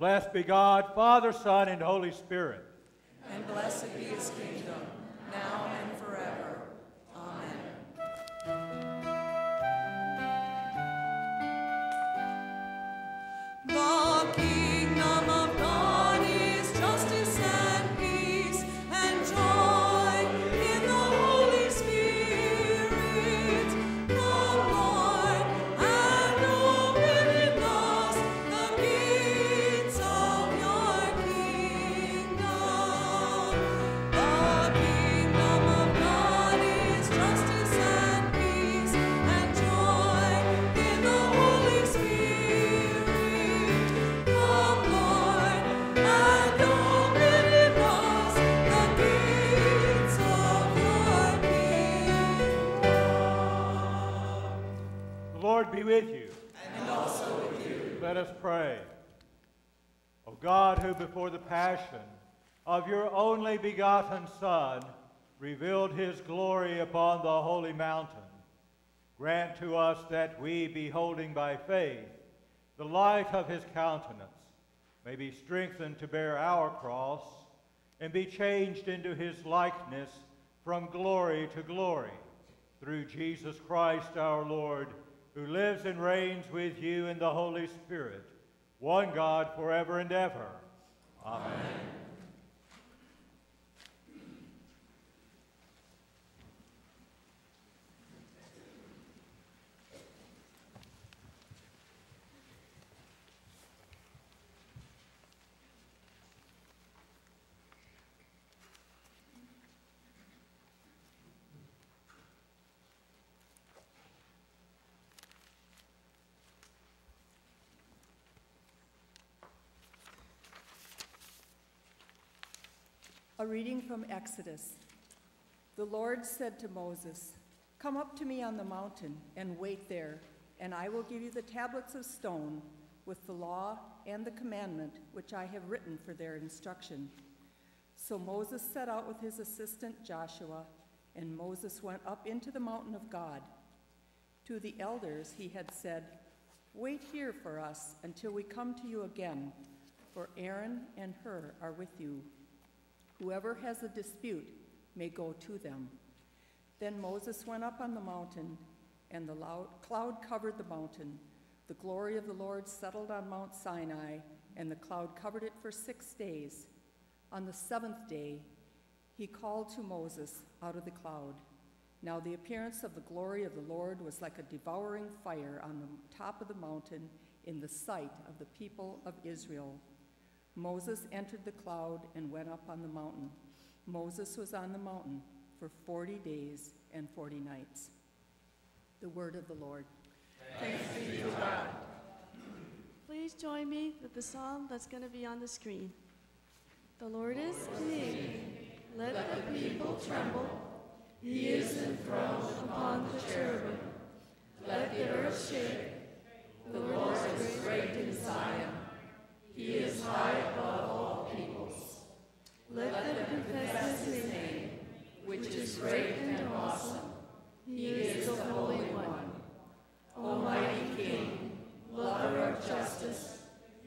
Blessed be God, Father, Son, and Holy Spirit. And blessed be his kingdom, now and forever. Be with you. And also with you. Let us pray. O God, who before the passion of your only begotten Son revealed his glory upon the holy mountain, grant to us that we, beholding by faith the light of his countenance, may be strengthened to bear our cross and be changed into his likeness from glory to glory through Jesus Christ our Lord, who lives and reigns with you in the Holy Spirit, one God forever and ever. Amen. A reading from Exodus. The Lord said to Moses, Come up to me on the mountain and wait there, and I will give you the tablets of stone with the law and the commandment which I have written for their instruction. So Moses set out with his assistant Joshua, and Moses went up into the mountain of God. To the elders he had said, Wait here for us until we come to you again, for Aaron and Hur are with you. Whoever has a dispute may go to them. Then Moses went up on the mountain, and the loud cloud covered the mountain. The glory of the Lord settled on Mount Sinai, and the cloud covered it for six days. On the seventh day, he called to Moses out of the cloud. Now the appearance of the glory of the Lord was like a devouring fire on the top of the mountain in the sight of the people of Israel. Moses entered the cloud and went up on the mountain. Moses was on the mountain for 40 days and 40 nights. The word of the Lord. Please join me with the psalm that's going to be on the screen. The Lord is King. Let the people tremble. He is enthroned upon the cherubim. Let the earth shake. The Lord is great in Zion. He is high above all peoples. Let them confess his name, which is great and awesome. He is the Holy One. Almighty King, lover of justice,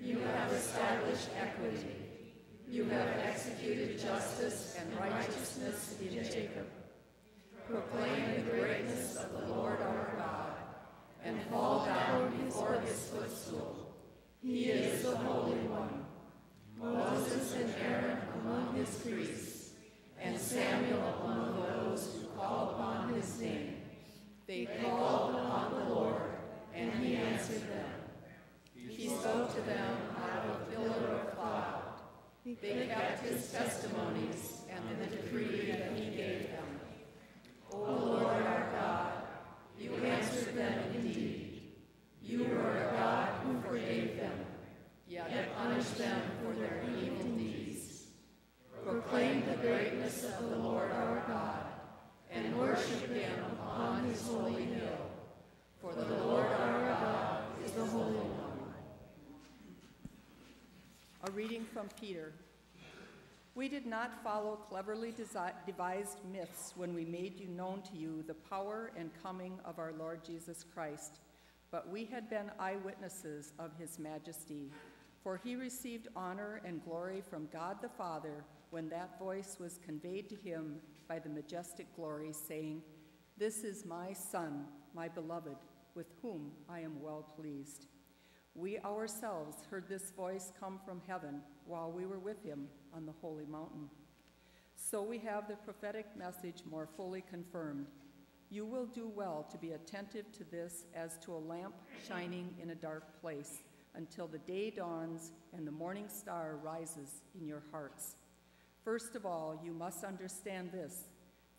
you have established equity. You have executed justice and righteousness in Jacob. Proclaim the greatness of the Lord our God, and fall down before his footstool. He is the Holy One. Moses and Aaron among his priests, and Samuel among those who call upon his name. They called upon the Lord, and he answered them. He spoke to them out of a pillar of cloud. They kept his testimonies and the decree that he gave them. O Lord our God, you answered them indeed. You are a God who forgave them, yet punished them for their evil deeds. Proclaim the greatness of the Lord our God, and worship him upon his holy hill. For the Lord our God is the Holy One. A reading from Peter. We did not follow cleverly devised myths when we made you known to you the power and coming of our Lord Jesus Christ, but we had been eyewitnesses of his majesty. For he received honor and glory from God the Father when that voice was conveyed to him by the majestic glory, saying, This is my Son, my beloved, with whom I am well pleased. We ourselves heard this voice come from heaven while we were with him on the holy mountain. So we have the prophetic message more fully confirmed. You will do well to be attentive to this as to a lamp shining in a dark place until the day dawns and the morning star rises in your hearts. First of all, you must understand this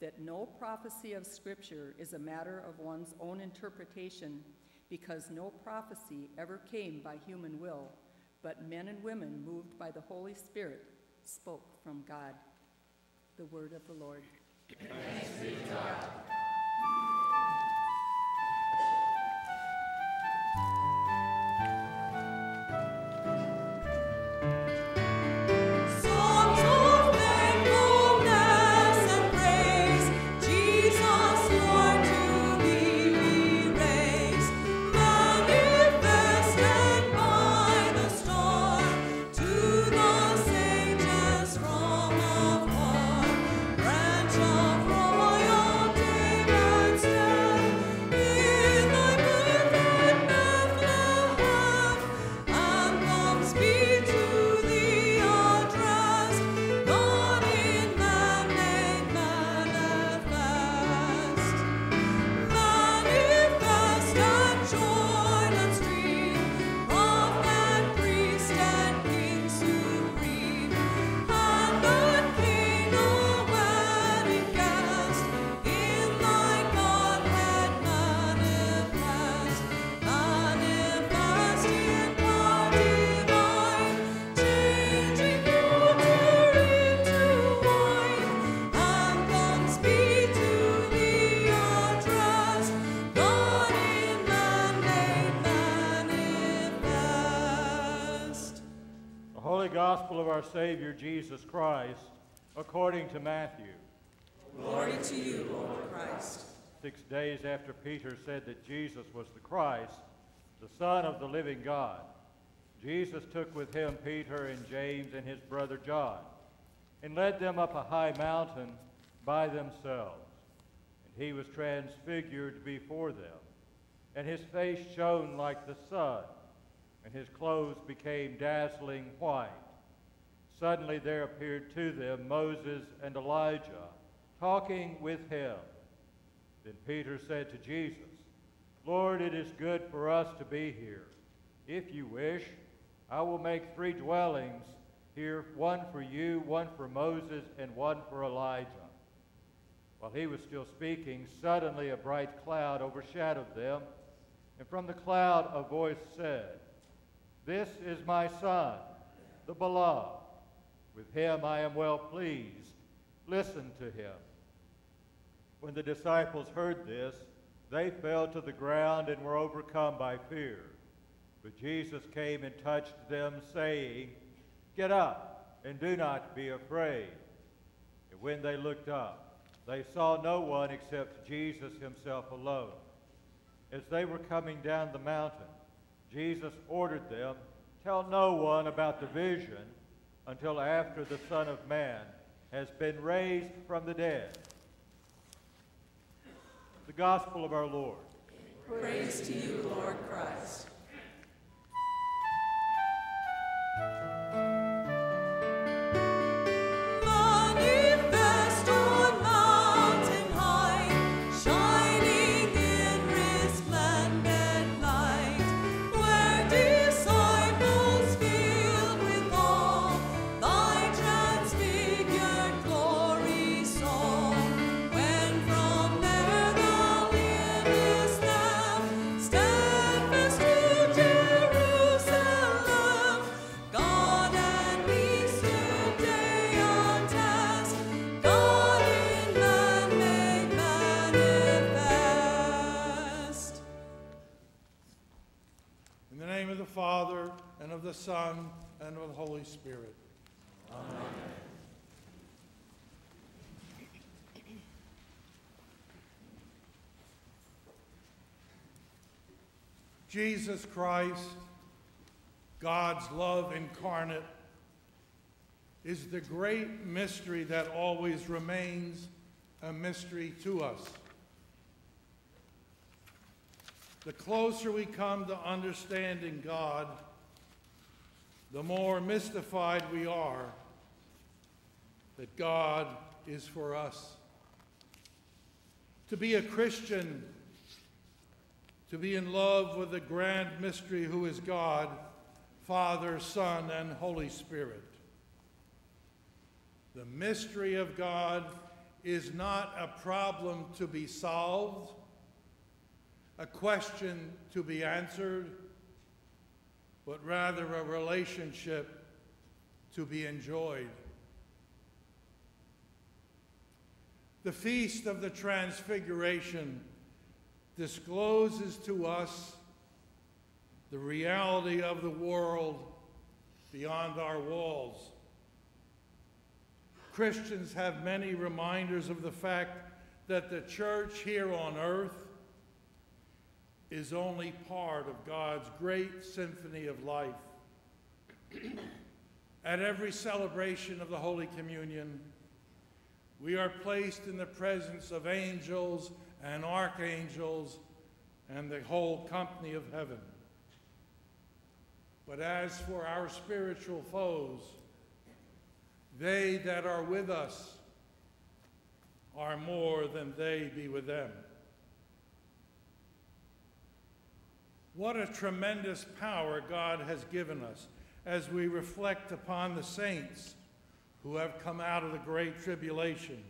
that no prophecy of Scripture is a matter of one's own interpretation, because no prophecy ever came by human will, but men and women moved by the Holy Spirit spoke from God. The word of the Lord. Thanks be to God. Our Savior Jesus Christ according to Matthew. Glory to you, Lord Christ. Six days after Peter said that Jesus was the Christ, the Son of the living God, Jesus took with him Peter and James and his brother John and led them up a high mountain by themselves. And he was transfigured before them, and his face shone like the sun, and his clothes became dazzling white. Suddenly there appeared to them Moses and Elijah talking with him. Then Peter said to Jesus, Lord, it is good for us to be here. If you wish, I will make three dwellings here one for you, one for Moses, and one for Elijah. While he was still speaking, suddenly a bright cloud overshadowed them, and from the cloud a voice said, This is my Son, the beloved. With him I am well pleased. Listen to him. When the disciples heard this, they fell to the ground and were overcome by fear. But Jesus came and touched them, saying, Get up and do not be afraid. And when they looked up, they saw no one except Jesus himself alone. As they were coming down the mountain, Jesus ordered them, Tell no one about the vision until after the Son of Man has been raised from the dead. The Gospel of our Lord. Praise to you, Lord Christ. Spirit. Amen. Jesus Christ, God's love incarnate, is the great mystery that always remains a mystery to us. The closer we come to understanding God, the more mystified we are that God is for us. To be a Christian, to be in love with the grand mystery who is God, Father, Son, and Holy Spirit. The mystery of God is not a problem to be solved, a question to be answered, but rather a relationship to be enjoyed. The Feast of the Transfiguration discloses to us the reality of the world beyond our walls. Christians have many reminders of the fact that the church here on earth is only part of God's great symphony of life. At every celebration of the Holy Communion, we are placed in the presence of angels and archangels and the whole company of heaven. But as for our spiritual foes, they that are with us are more than they be with them. What a tremendous power God has given us as we reflect upon the saints who have come out of the great tribulation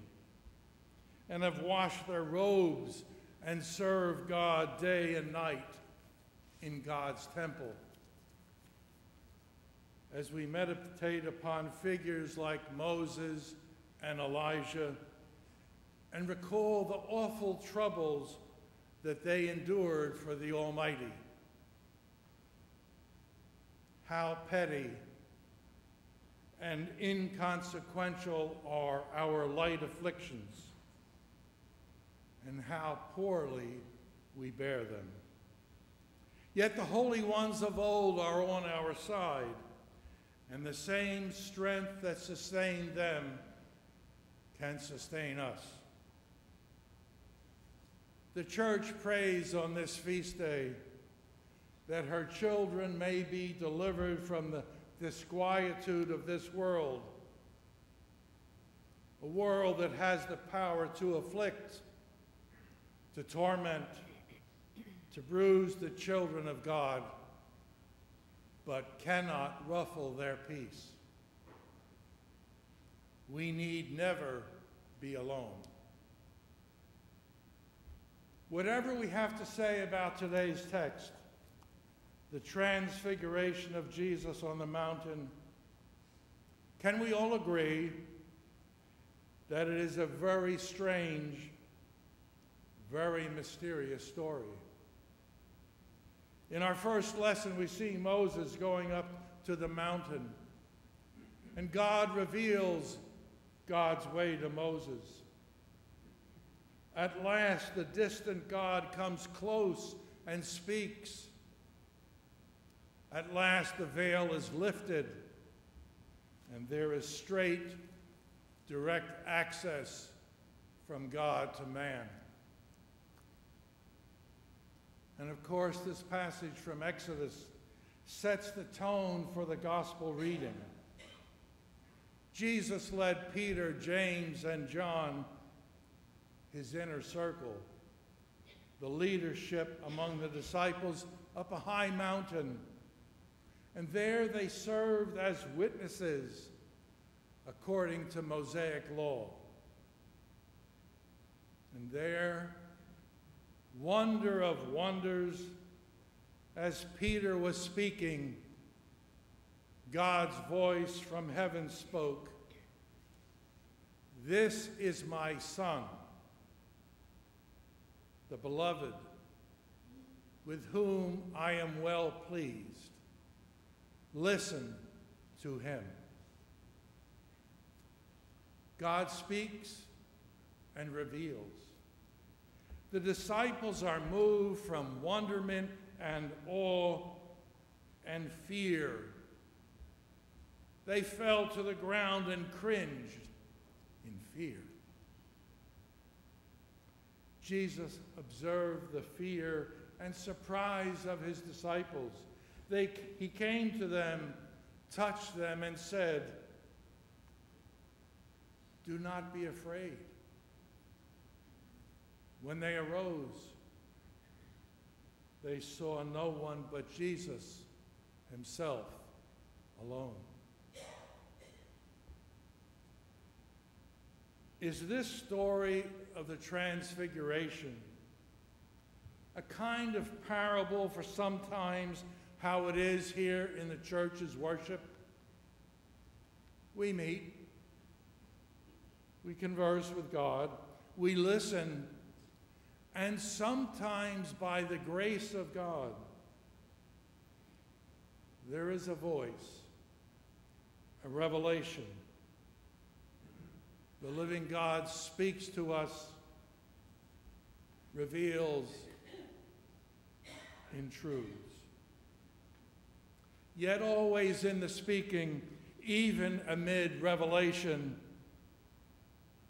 and have washed their robes and served God day and night in God's temple. As we meditate upon figures like Moses and Elijah and recall the awful troubles that they endured for the Almighty. How petty and inconsequential are our light afflictions, and how poorly we bear them. Yet the holy ones of old are on our side, and the same strength that sustained them can sustain us. The church prays on this feast day that her children may be delivered from the disquietude of this world, a world that has the power to afflict, to torment, to bruise the children of God, but cannot ruffle their peace. We need never be alone. Whatever we have to say about today's text, the transfiguration of Jesus on the mountain, can we all agree that it is a very strange, very mysterious story? In our first lesson, we see Moses going up to the mountain, and God reveals God's way to Moses. At last, the distant God comes close and speaks. At last, the veil is lifted, and there is straight, direct access from God to man. And of course, this passage from Exodus sets the tone for the gospel reading. Jesus led Peter, James, and John, his inner circle, the leadership among the disciples, up a high mountain and there they served as witnesses according to Mosaic law. And there, wonder of wonders, as Peter was speaking, God's voice from heaven spoke This is my Son, the beloved, with whom I am well pleased. Listen to him. God speaks and reveals. The disciples are moved from wonderment and awe and fear. They fell to the ground and cringed in fear. Jesus observed the fear and surprise of his disciples. They, he came to them, touched them, and said, Do not be afraid. When they arose, they saw no one but Jesus himself alone. Is this story of the Transfiguration a kind of parable for sometimes how it is here in the church's worship? We meet, we converse with God, we listen, and sometimes by the grace of God, there is a voice, a revelation. The living God speaks to us, reveals in truths. Yet, always in the speaking, even amid revelation,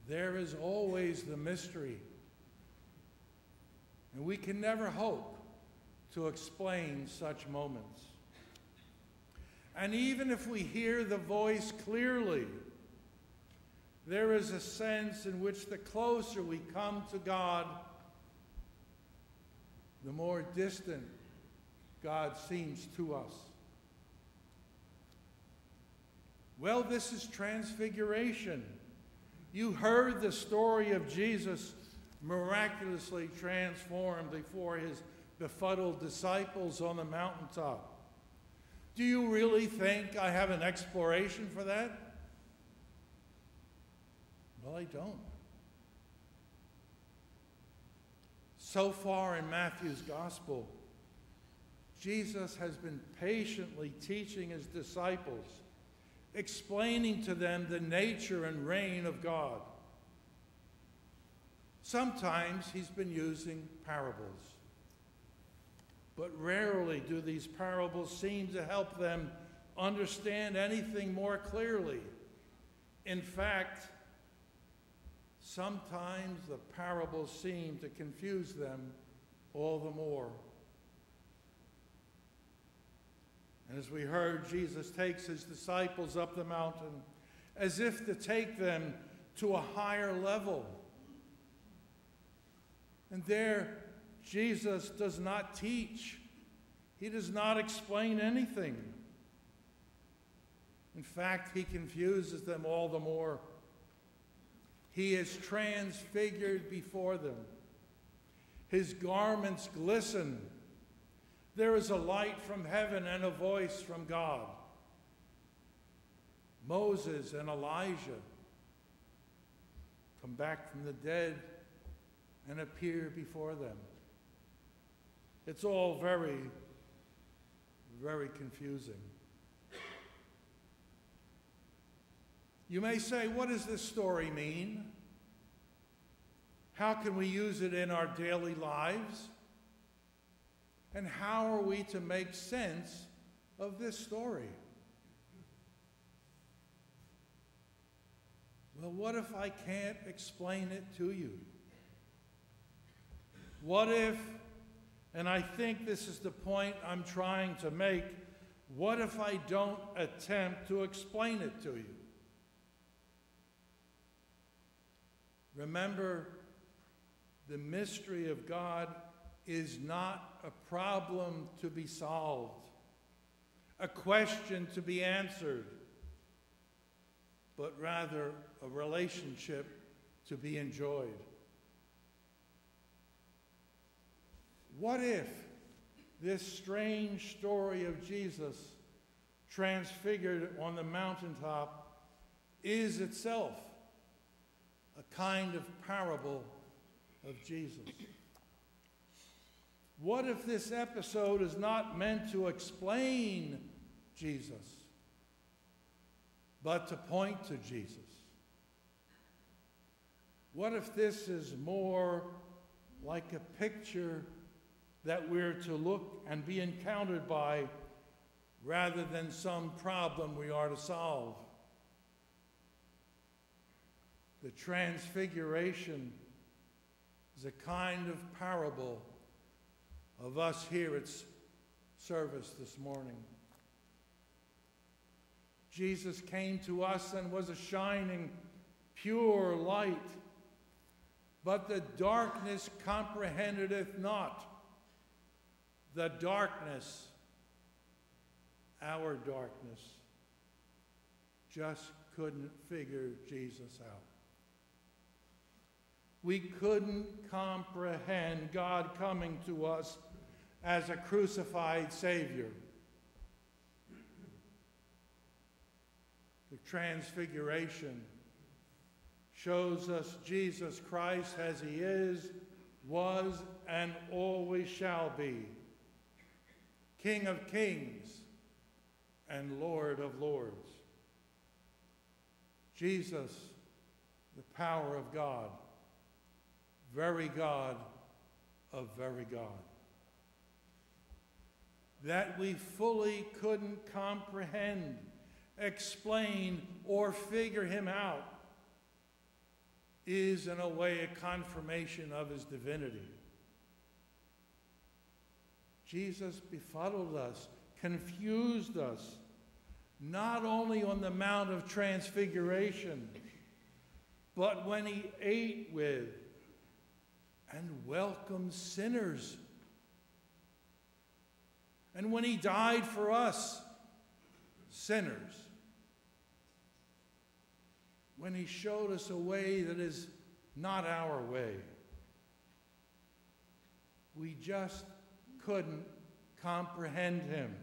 there is always the mystery. And we can never hope to explain such moments. And even if we hear the voice clearly, there is a sense in which the closer we come to God, the more distant God seems to us. Well, this is transfiguration. You heard the story of Jesus miraculously transformed before his befuddled disciples on the mountaintop. Do you really think I have an exploration for that? Well, I don't. So far in Matthew's gospel, Jesus has been patiently teaching his disciples, explaining to them the nature and reign of God. Sometimes he's been using parables, but rarely do these parables seem to help them understand anything more clearly. In fact, sometimes the parables seem to confuse them all the more. And as we heard, Jesus takes his disciples up the mountain as if to take them to a higher level. And there, Jesus does not teach, he does not explain anything. In fact, he confuses them all the more. He is transfigured before them. His garments glisten. There is a light from heaven and a voice from God. Moses and Elijah come back from the dead and appear before them. It's all very, very confusing. You may say, what does this story mean? How can we use it in our daily lives? And how are we to make sense of this story? Well, what if I can't explain it to you? What if, and I think this is the point I'm trying to make, what if I don't attempt to explain it to you? Remember, the mystery of God is not a problem to be solved, a question to be answered, but rather a relationship to be enjoyed. What if this strange story of Jesus transfigured on the mountaintop is itself a kind of parable of Jesus? What if this episode is not meant to explain Jesus, but to point to Jesus? What if this is more like a picture that we're to look and be encountered by rather than some problem we are to solve. The Transfiguration is a kind of parable of us here at service this morning. Jesus came to us and was a shining, pure light, but the darkness comprehended it not. The darkness, our darkness, just couldn't figure Jesus out. We couldn't comprehend God coming to us as a crucified Savior. The Transfiguration shows us Jesus Christ as He is, was, and always shall be King of kings and Lord of lords. Jesus, the power of God very God of very God. That we fully couldn't comprehend, explain, or figure him out is, in a way, a confirmation of his divinity. Jesus befuddled us, confused us, not only on the Mount of Transfiguration, but when he ate with and welcomed sinners. And when he died for us, sinners, when he showed us a way that is not our way, we just couldn't comprehend him.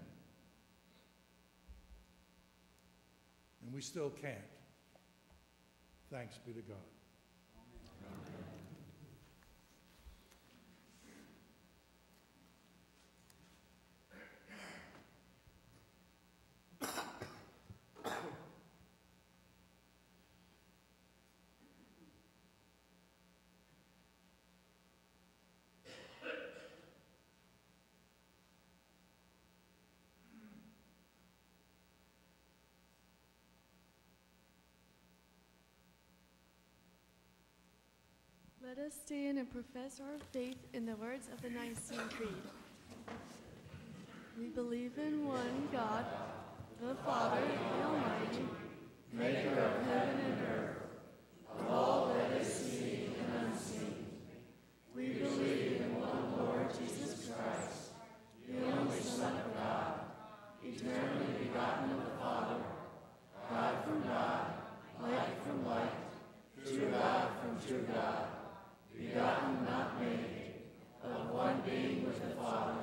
And we still can't. Thanks be to God. Let us stand and profess our faith in the words of the Nicene Creed. We believe in one God, the Father, the Almighty, maker of heaven and earth, of all that is seen and unseen. We believe in one Lord Jesus Christ, the only Son of God, eternally begotten of the Father, God from God, light from light, true God from true God begotten, not made, of one being with the Father,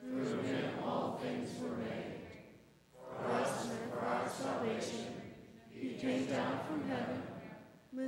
through him all things were made. For us and for our salvation, he came down from heaven,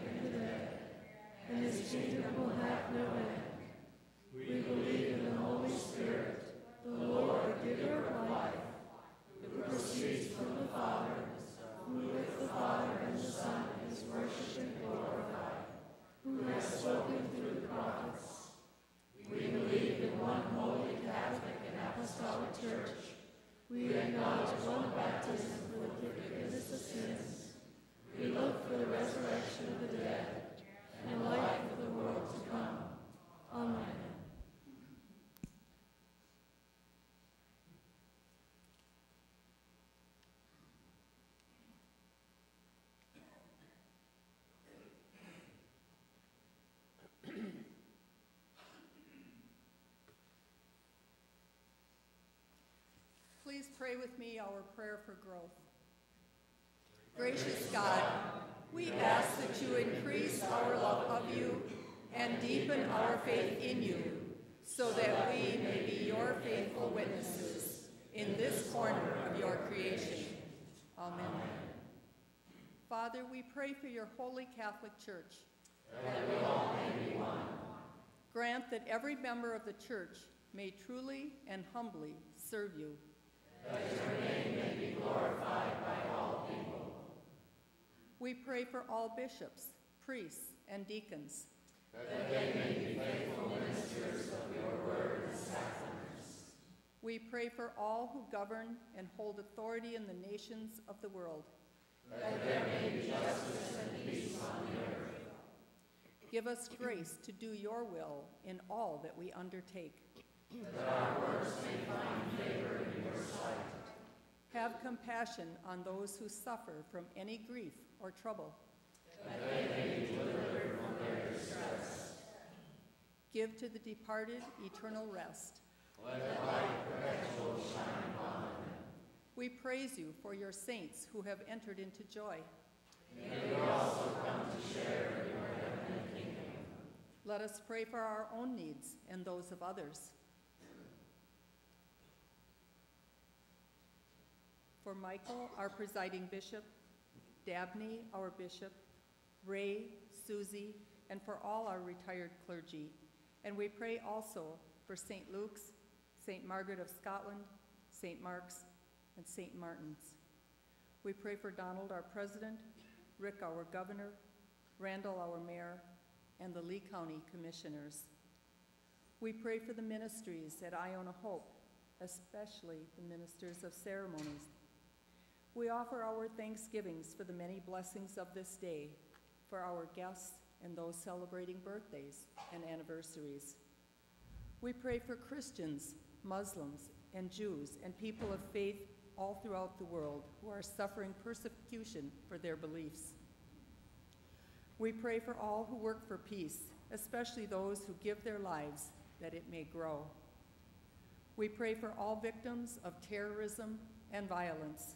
the and his kingdom will have no end. We believe in the Holy Spirit, the Lord, giver of life, who proceeds from the Father, who with the Father and the Son is worshipped and glorified, who has spoken through the prophets. We believe in one holy Catholic and apostolic church. We acknowledge one baptism for the forgiveness of sins. We look for the resurrection of the dead and life of the world to come. Amen. Please pray with me our prayer for growth. Gracious God, we ask that you increase our love of you and deepen our faith in you, so that we may be your faithful witnesses in this corner of your creation. Amen. Father, we pray for your holy Catholic Church. That we all may be one. Grant that every member of the church may truly and humbly serve you. We pray for all bishops, priests, and deacons. That they may be faithful ministers of your word and sacraments. We pray for all who govern and hold authority in the nations of the world. That there may be justice and peace on the earth. Give us grace to do your will in all that we undertake. That our works may find favor in your sight. Have compassion on those who suffer from any grief or trouble. That they may be delivered from their distress. Give to the departed eternal rest. Let light perpetual shine upon them. We praise you for your saints who have entered into joy. May they also come to share in your heavenly kingdom. Let us pray for our own needs and those of others. For Michael, our presiding bishop, Dabney, our bishop, Ray, Susie, and for all our retired clergy. And we pray also for St. Luke's, St. Margaret of Scotland, St. Mark's, and St. Martin's. We pray for Donald, our president, Rick, our governor, Randall, our mayor, and the Lee County commissioners. We pray for the ministries at Iona Hope, especially the ministers of ceremonies. We offer our thanksgivings for the many blessings of this day, for our guests and those celebrating birthdays and anniversaries. We pray for Christians, Muslims, and Jews, and people of faith all throughout the world who are suffering persecution for their beliefs. We pray for all who work for peace, especially those who give their lives that it may grow. We pray for all victims of terrorism and violence.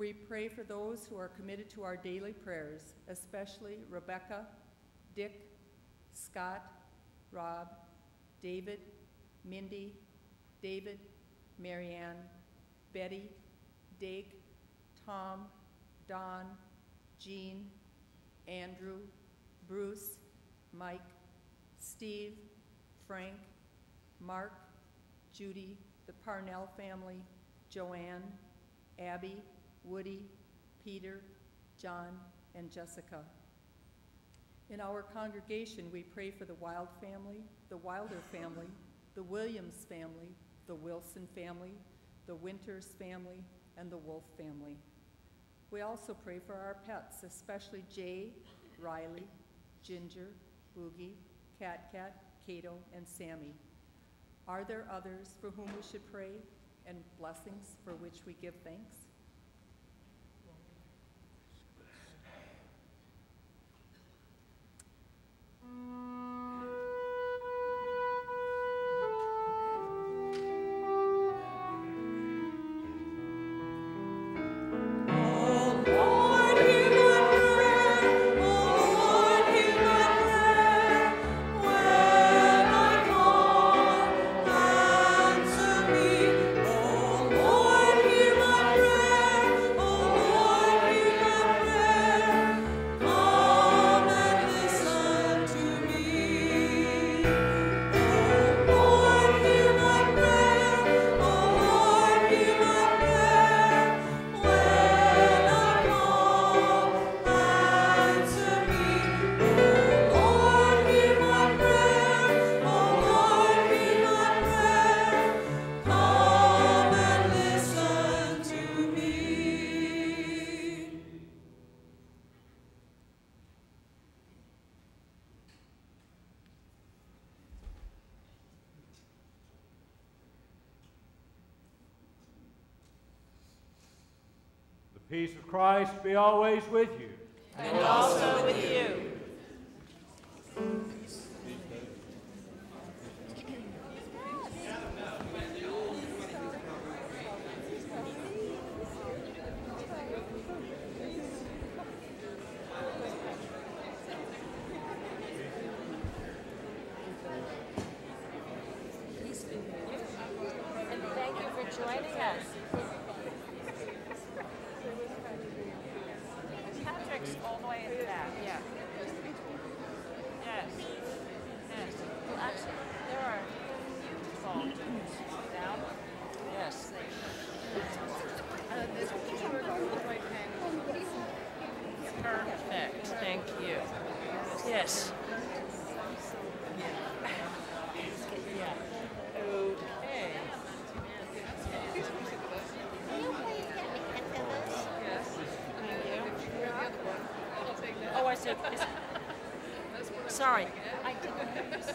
We pray for those who are committed to our daily prayers, especially Rebecca, Dick, Scott, Rob, David, Mindy, David, Marianne, Betty, Dake, Tom, Don, Jean, Andrew, Bruce, Mike, Steve, Frank, Mark, Judy, the Parnell family, Joanne, Abby, Woody, Peter, John, and Jessica. In our congregation, we pray for the Wild family, the Wilder family, the Williams family, the Wilson family, the Winters family, and the Wolf family. We also pray for our pets, especially Jay, Riley, Ginger, Boogie, Cat Cat, Cato, and Sammy. Are there others for whom we should pray and blessings for which we give thanks? Christ be always with you. And also with you. And thank you for joining us. Alex, all the way in the back, yeah. Yes, yes. Well, actually, there are down. Yes. Uh, Perfect, thank you. Yes. Yeah. Okay. Oh, I said, is- sorry. I didn't notice.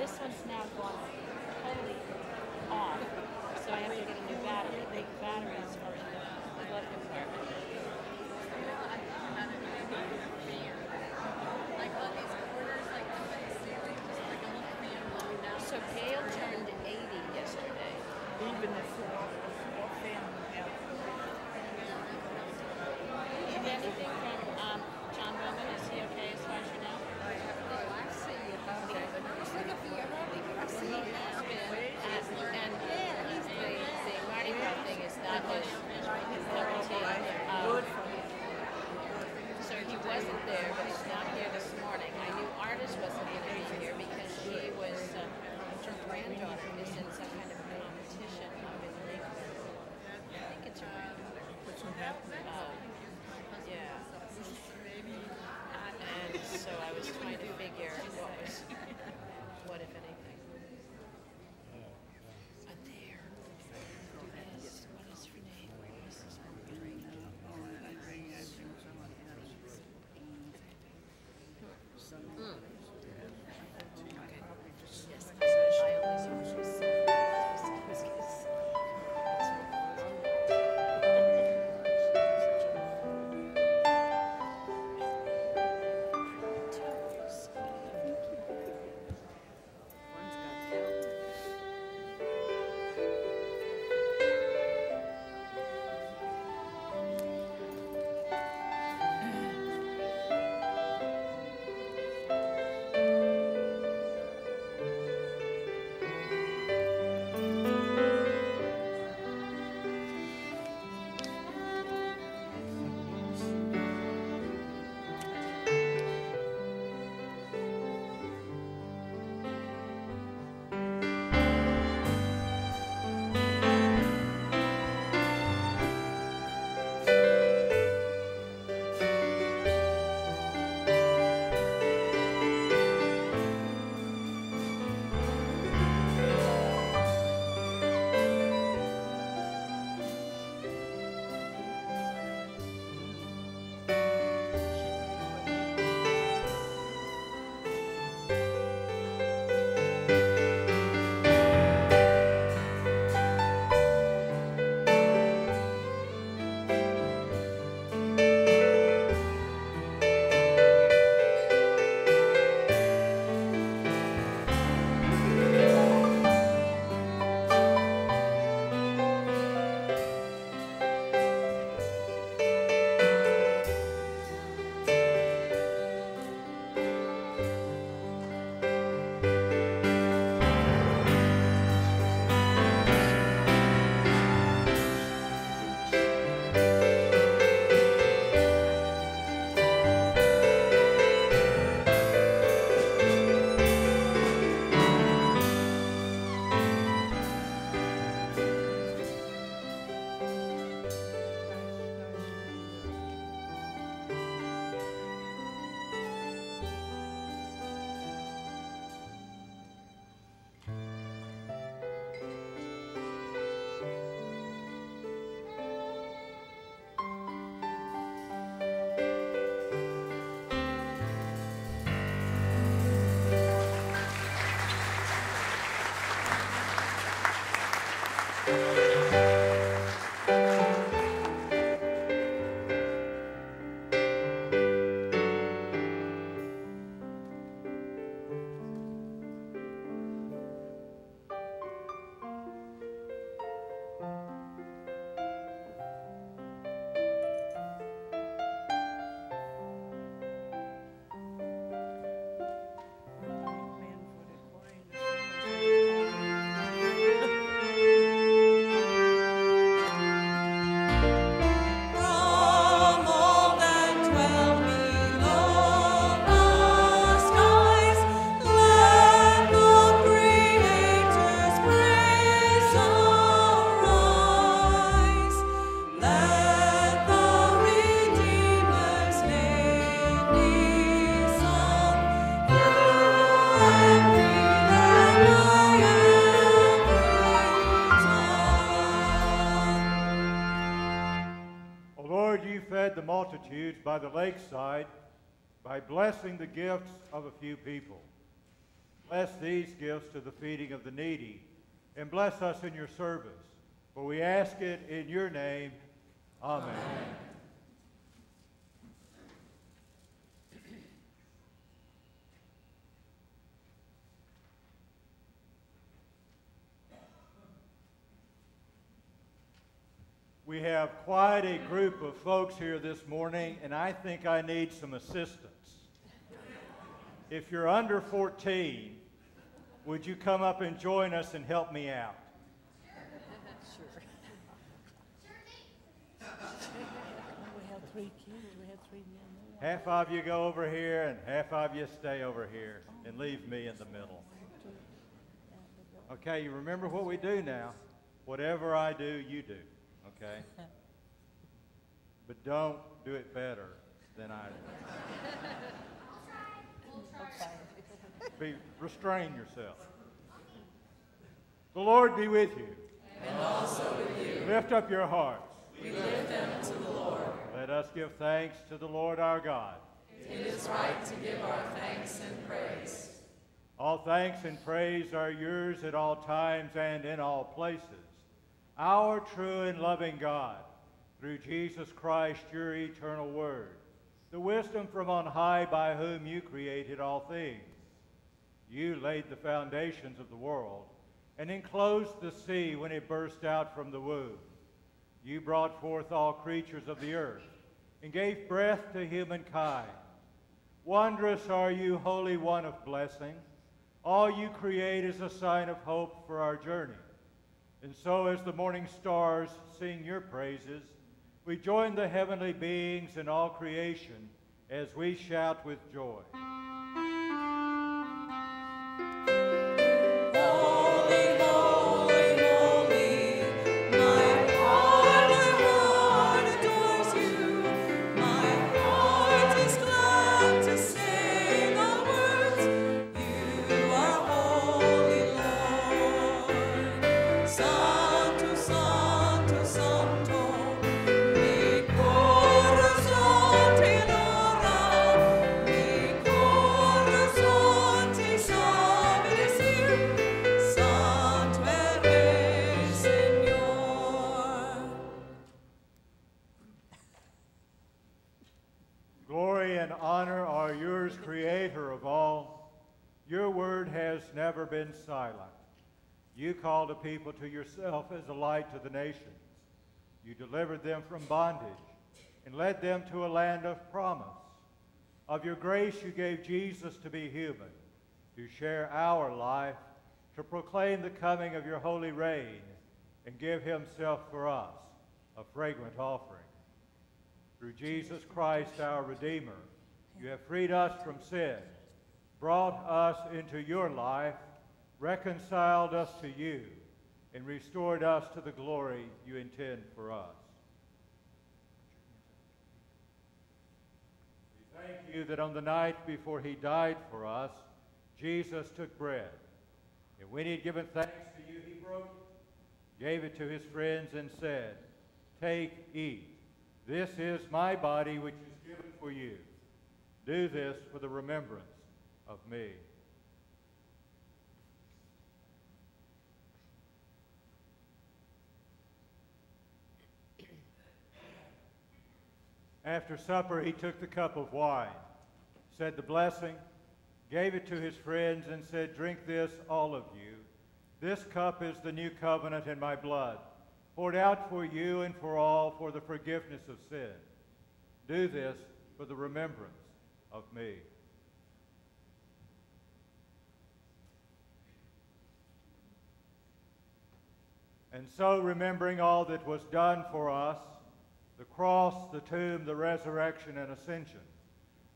This one's now gone totally off, so I have to get a new battery. The batteries are in the glove compartment. So Gail turned 80 yesterday. Even if Did anything Lord, you fed the multitudes by the lakeside by blessing the gifts of a few people. Bless these gifts to the feeding of the needy, and bless us in your service. For we ask it in your name. Amen. Amen. We have quite a group of folks here this morning, and I think I need some assistance. If you're under 14, would you come up and join us and help me out? Sure. we have three kids. We have three men. Half of you go over here, and half of you stay over here and leave me in the middle. Okay, you remember what we do now. Whatever I do, you do okay? But don't do it better than I do. Be, restrain yourself. The Lord be with you. And also with you. Lift up your hearts. We lift them to the Lord. Let us give thanks to the Lord our God. It is right to give our thanks and praise. All thanks and praise are yours at all times and in all places our true and loving God, through Jesus Christ, your eternal word, the wisdom from on high by whom you created all things. You laid the foundations of the world and enclosed the sea when it burst out from the womb. You brought forth all creatures of the earth and gave breath to humankind. Wondrous are you, Holy One of blessing. All you create is a sign of hope for our journey. And so, as the morning stars sing your praises, we join the heavenly beings in all creation as we shout with joy. You called a people to yourself as a light to the nations. You delivered them from bondage and led them to a land of promise. Of your grace, you gave Jesus to be human, to share our life, to proclaim the coming of your holy reign, and give himself for us a fragrant offering. Through Jesus Christ, our Redeemer, you have freed us from sin, brought us into your life, reconciled us to you, and restored us to the glory you intend for us. We thank you that on the night before he died for us, Jesus took bread. And when he had given thanks to you, he broke it, gave it to his friends, and said, Take, eat. This is my body, which is given for you. Do this for the remembrance of me. After supper, he took the cup of wine, said the blessing, gave it to his friends, and said, Drink this, all of you. This cup is the new covenant in my blood, poured out for you and for all for the forgiveness of sin. Do this for the remembrance of me. And so, remembering all that was done for us, the cross, the tomb, the resurrection, and ascension,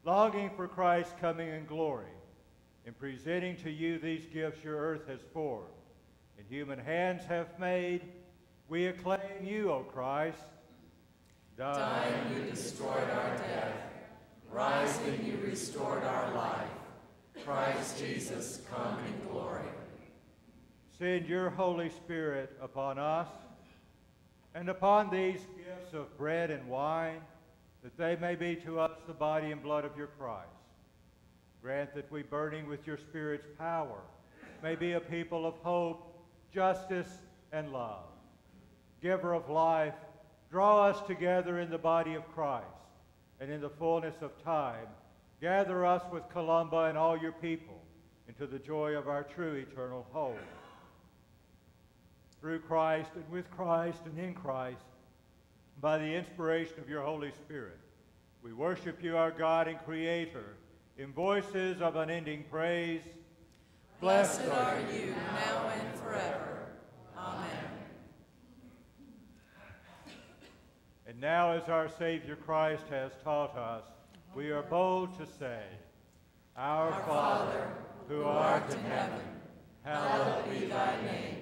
longing for Christ's coming in glory, in presenting to you these gifts your earth has formed, and human hands have made, we acclaim you, O Christ. Dying, you destroyed our death. Rising, you restored our life. Christ Jesus, come in glory. Send your Holy Spirit upon us And upon these gifts of bread and wine, that they may be to us the body and blood of your Christ. Grant that we, burning with your Spirit's power, may be a people of hope, justice, and love. Giver of life, draw us together in the body of Christ, and in the fullness of time, gather us with Columba and all your people into the joy of our true eternal hope. Through Christ and with Christ and in Christ, by the inspiration of your Holy Spirit, we worship you, our God and Creator, in voices of unending praise. Blessed are you now and forever. Amen. And now, as our Savior Christ has taught us, we are bold to say, Our, Father, who art in heaven, hallowed be thy name.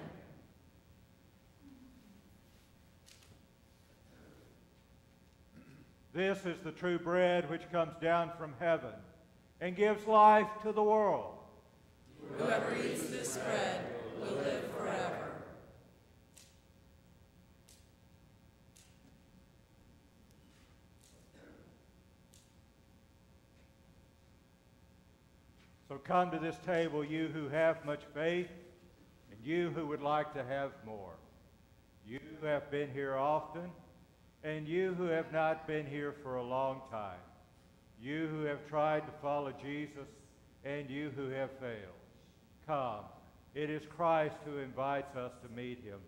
This is the true bread which comes down from heaven and gives life to the world. Whoever eats this bread will live forever. So come to this table, you who have much faith, and you who would like to have more. You have been here often, and you who have not been here for a long time. You who have tried to follow Jesus, and you who have failed. Come. It is Christ who invites us to meet him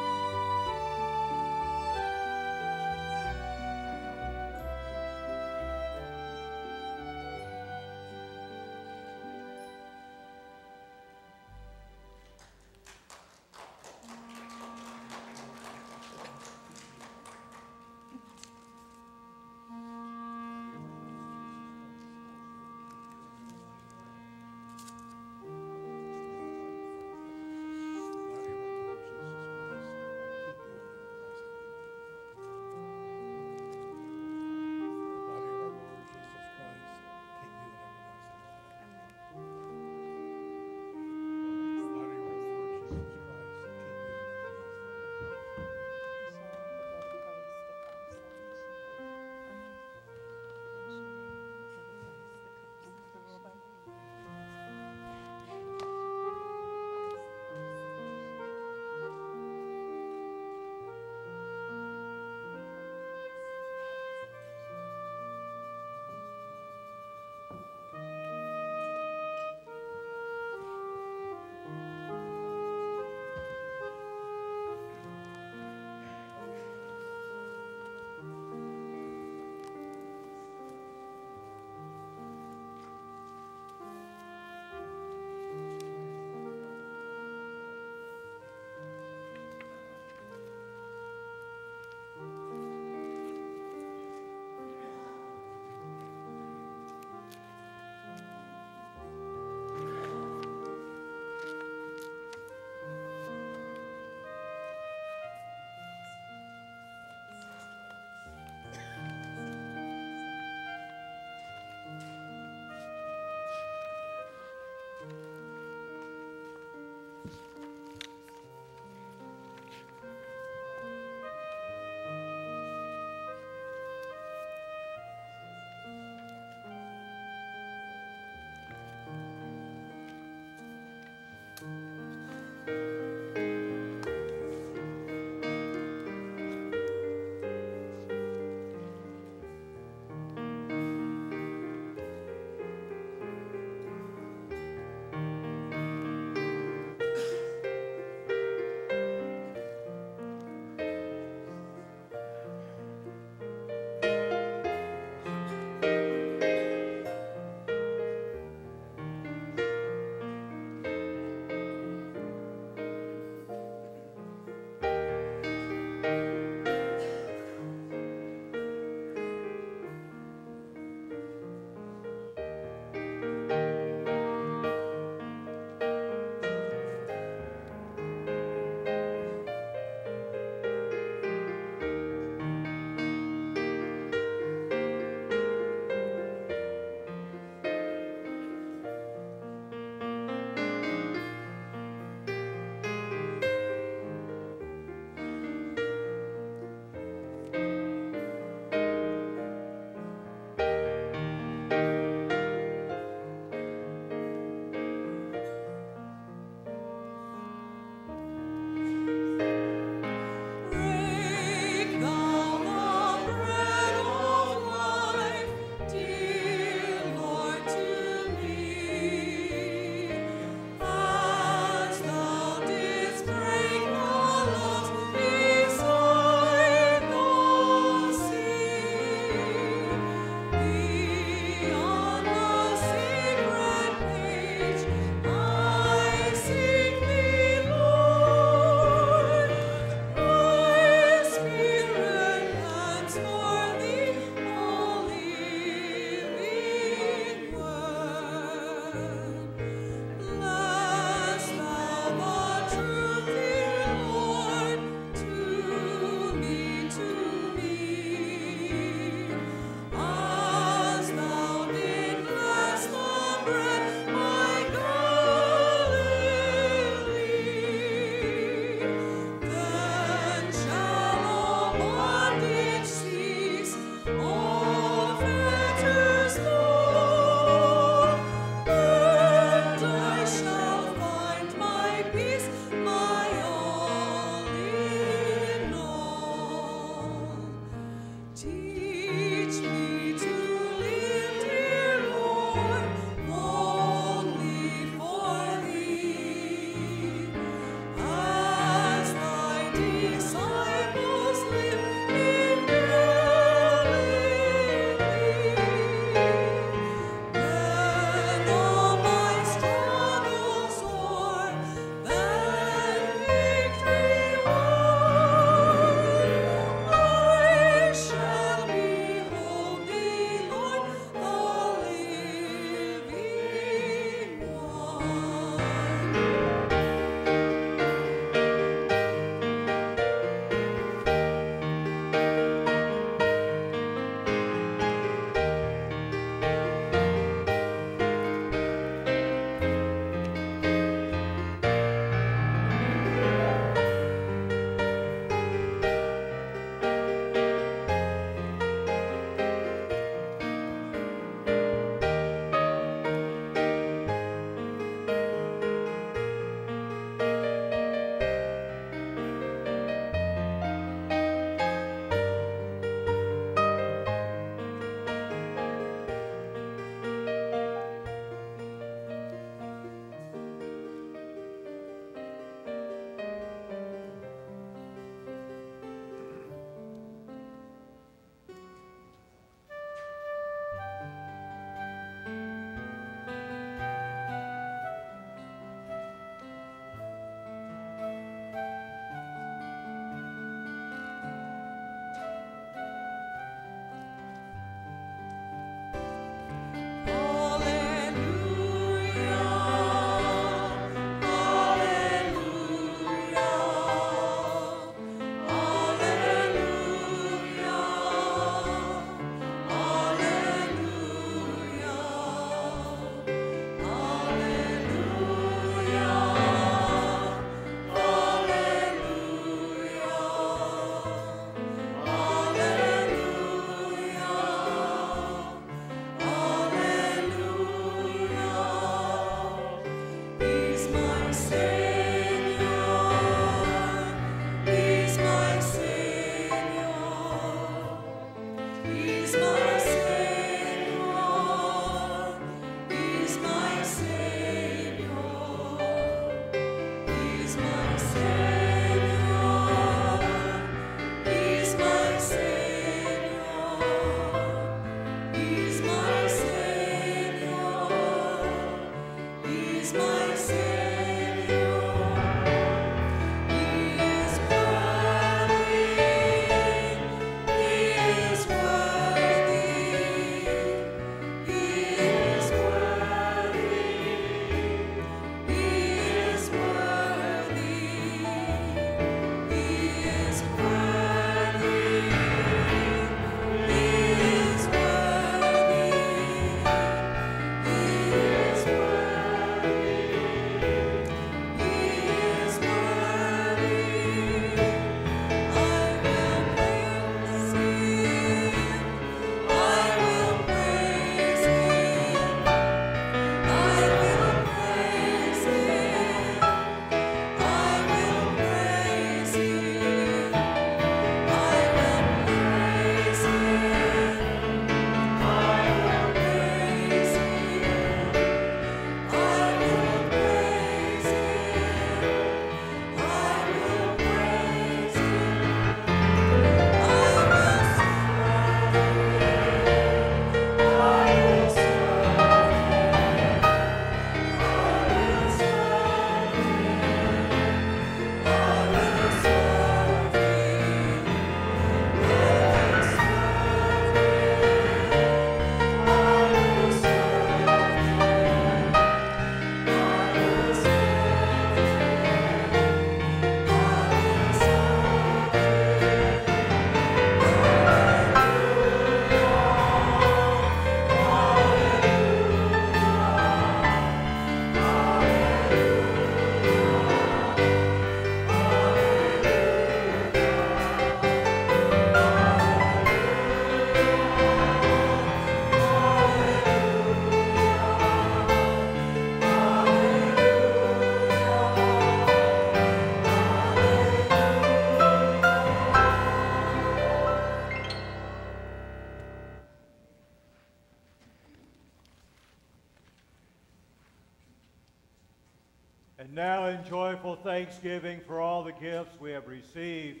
And now, in joyful thanksgiving for all the gifts we have received,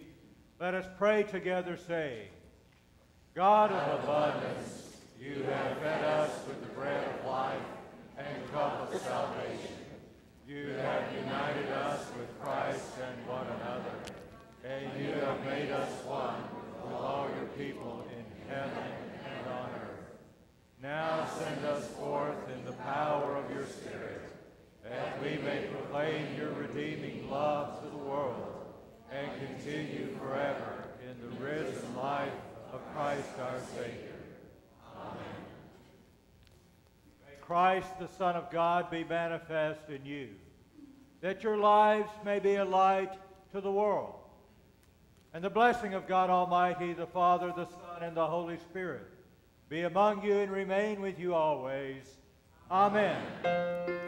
let us pray together, saying, God of abundance, you have fed us with the bread of life and cup of salvation. You have united us with Christ and one another, and you have made us one with all your people in heaven and on earth. Now send us forth in the power of your Spirit, that we may proclaim your redeeming love to the world and continue forever in the risen life of Christ our Savior. Amen. May Christ, the Son of God, be manifest in you, that your lives may be a light to the world. And the blessing of God Almighty, the Father, the Son, and the Holy Spirit be among you and remain with you always. Amen.